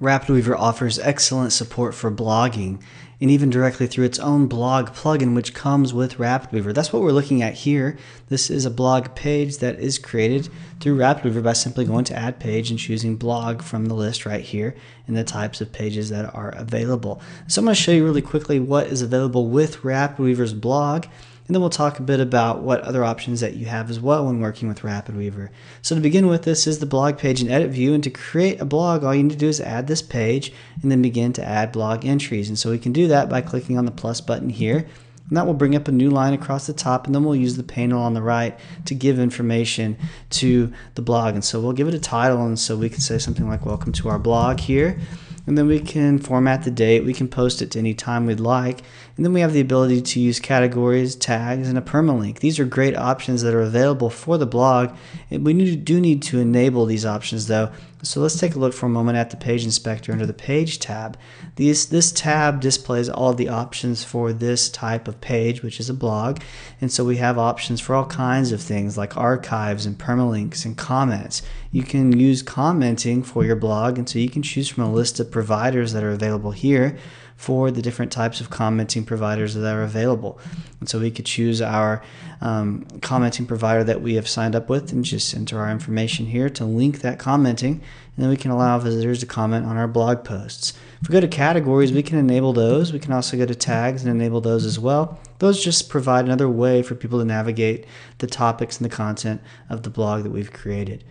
RapidWeaver offers excellent support for blogging and even directly through its own blog plugin, which comes with RapidWeaver. That's what we're looking at here. This is a blog page that is created through RapidWeaver by simply going to Add Page and choosing Blog from the list right here and the types of pages that are available. So I'm going to show you really quickly what is available with RapidWeaver's blog and then we'll talk a bit about what other options that you have as well when working with RapidWeaver. So to begin with, this is the blog page in Edit View, and to create a blog, all you need to do is add this page and then begin to add blog entries. And so we can do that by clicking on the plus button here, and that will bring up a new line across the top, and then we'll use the panel on the right to give information to the blog. And so we'll give it a title, and so we can say something like, Welcome to our blog here and then we can format the date. We can post it to any time we'd like. And then we have the ability to use categories, tags, and a permalink. These are great options that are available for the blog. We do need to enable these options though. So let's take a look for a moment at the page inspector under the page tab. These, this tab displays all the options for this type of page, which is a blog. And so we have options for all kinds of things like archives and permalinks and comments. You can use commenting for your blog, and so you can choose from a list of providers that are available here for the different types of commenting providers that are available. And so we could choose our um, commenting provider that we have signed up with and just enter our information here to link that commenting. And then we can allow visitors to comment on our blog posts. If we go to categories, we can enable those. We can also go to tags and enable those as well. Those just provide another way for people to navigate the topics and the content of the blog that we've created.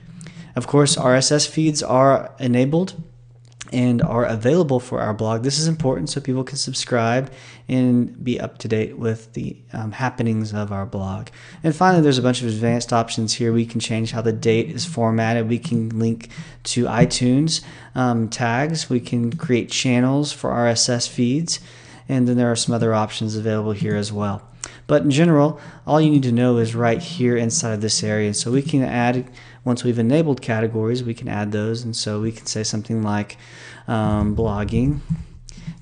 Of course, RSS feeds are enabled and are available for our blog. This is important so people can subscribe and be up to date with the um, happenings of our blog. And finally, there's a bunch of advanced options here. We can change how the date is formatted. We can link to iTunes um, tags. We can create channels for RSS feeds. And then there are some other options available here as well. But in general, all you need to know is right here inside of this area. So we can add once we've enabled categories, we can add those. And so we can say something like um, blogging.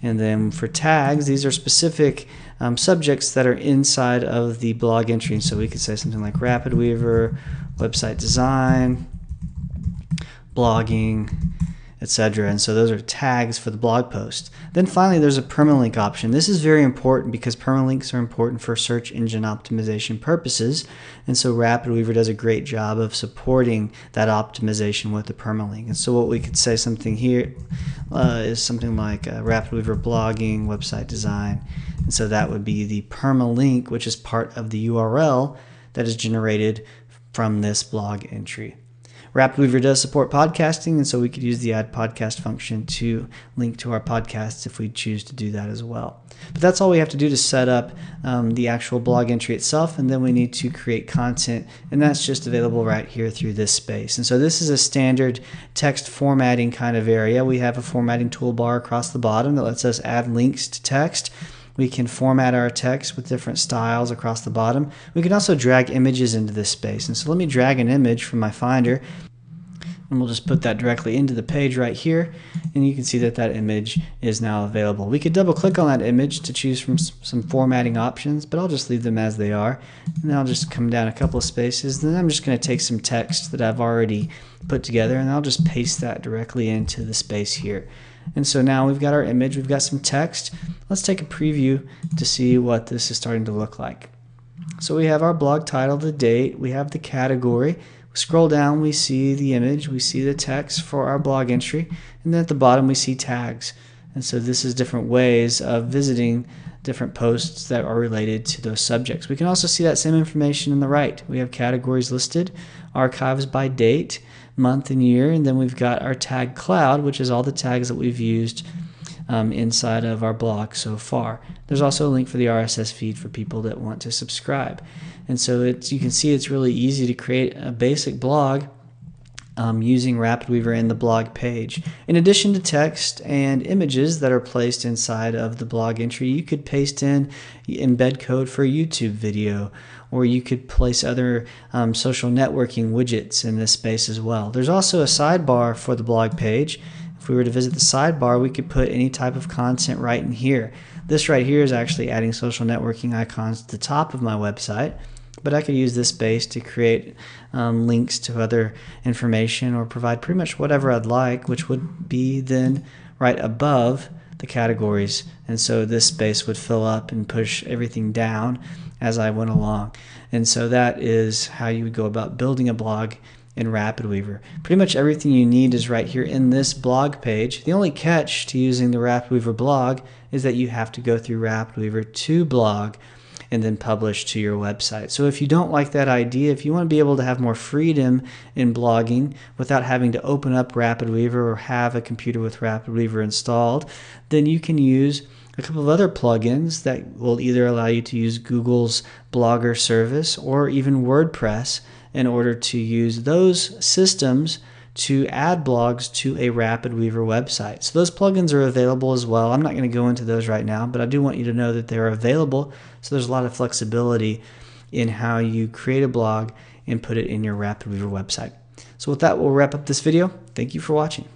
And then for tags, these are specific um, subjects that are inside of the blog entry. And so we could say something like RapidWeaver, website design, blogging, etc. And so those are tags for the blog post. Then finally, there's a permalink option. This is very important because permalinks are important for search engine optimization purposes. And so RapidWeaver does a great job of supporting that optimization with the permalink. And so what we could say something here uh, is something like uh, RapidWeaver blogging, website design. And so that would be the permalink, which is part of the URL that is generated from this blog entry. RapidWeaver does support podcasting, and so we could use the add podcast function to link to our podcasts if we choose to do that as well. But that's all we have to do to set up um, the actual blog entry itself, and then we need to create content, and that's just available right here through this space. And so this is a standard text formatting kind of area. We have a formatting toolbar across the bottom that lets us add links to text. We can format our text with different styles across the bottom. We can also drag images into this space. And so let me drag an image from my Finder and we'll just put that directly into the page right here and you can see that that image is now available. We could double click on that image to choose from some formatting options but I'll just leave them as they are and then I'll just come down a couple of spaces then I'm just going to take some text that I've already put together and I'll just paste that directly into the space here. And so now we've got our image, we've got some text. Let's take a preview to see what this is starting to look like. So we have our blog title, the date, we have the category. We scroll down, we see the image, we see the text for our blog entry, and then at the bottom we see tags. And so this is different ways of visiting different posts that are related to those subjects. We can also see that same information in the right. We have categories listed, archives by date, month and year, and then we've got our tag cloud, which is all the tags that we've used um, inside of our blog so far. There's also a link for the RSS feed for people that want to subscribe. And so it's, you can see it's really easy to create a basic blog um, using RapidWeaver in the blog page. In addition to text and images that are placed inside of the blog entry, you could paste in embed code for a YouTube video, or you could place other um, social networking widgets in this space as well. There's also a sidebar for the blog page. If we were to visit the sidebar, we could put any type of content right in here. This right here is actually adding social networking icons to the top of my website. But I could use this space to create um, links to other information or provide pretty much whatever I'd like, which would be then right above the categories. And so this space would fill up and push everything down as I went along. And so that is how you would go about building a blog in RapidWeaver. Pretty much everything you need is right here in this blog page. The only catch to using the RapidWeaver blog is that you have to go through RapidWeaver to blog and then publish to your website. So if you don't like that idea, if you want to be able to have more freedom in blogging without having to open up RapidWeaver or have a computer with RapidWeaver installed, then you can use a couple of other plugins that will either allow you to use Google's Blogger service or even WordPress in order to use those systems to add blogs to a RapidWeaver website. So those plugins are available as well. I'm not going to go into those right now, but I do want you to know that they're available. So there's a lot of flexibility in how you create a blog and put it in your RapidWeaver website. So with that, we'll wrap up this video. Thank you for watching.